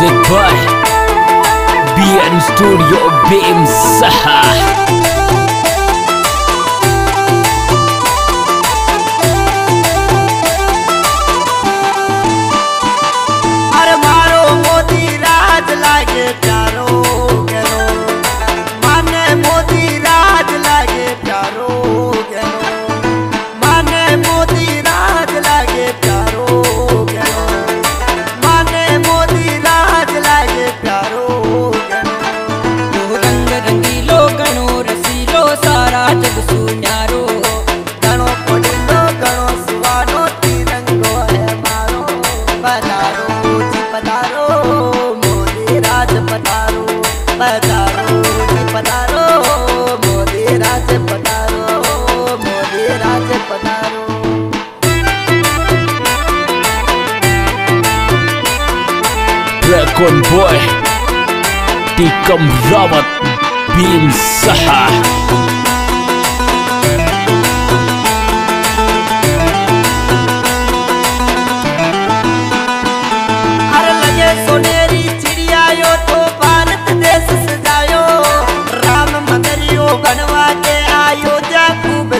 Music by BN Studio Bim Boy Tikam Rawat Bim Saha. चिड़िया तो राम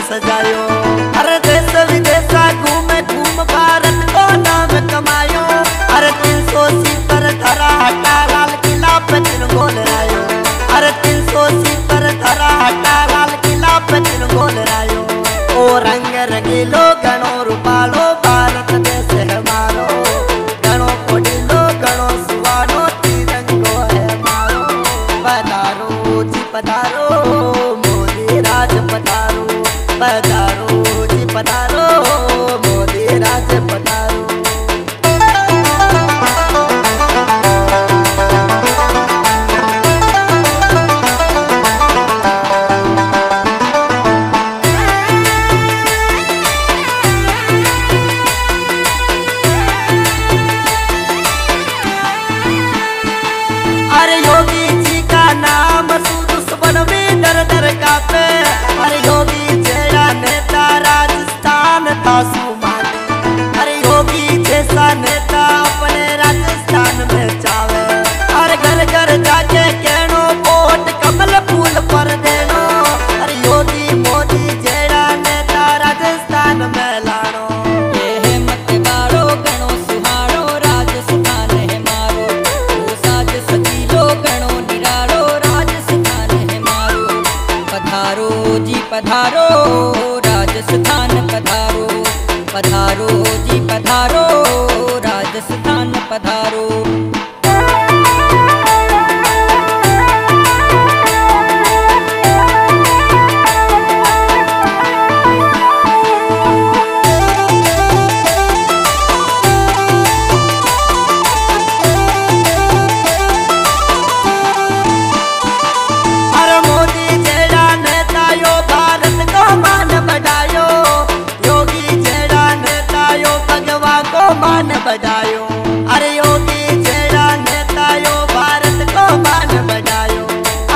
सजायो। लाल किला गोल रायो ओ रंग रंगीलो गणो रूपालो, भारत देश है मारो। गणो कोडिलो गणो सुवानो तिरंगो है मारो। पधारो, जी पधारो, मोदी राज पधारो। पधारो, जी पधारो। में का पे हर योगी जया नेता राजस्थान का पधारो राजस्थान पधारो। पधारो जी पधारो राजस्थान पधारो। बढ़ायो अरे योगी जेड़ा नेता यो भारत को मान बढ़ायो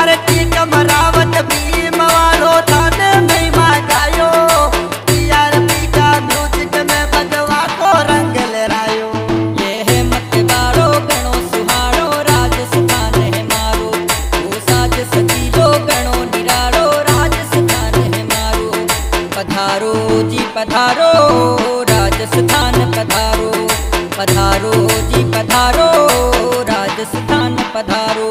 अरे टीकम रावत भीम वालो थाने नहीं मांगायो। टीआरपी का म्यूज़िक में भगवा को रंग लहरायो। ये है मत बारो घणो सुहाणो राजस्थान है मारो। ओ साज सजीलो घणो निरालो, राजस्थान है मारो। पधारो जी, पधारो, राजस्थान। पधारो जी पधारो राजस्थान पधारो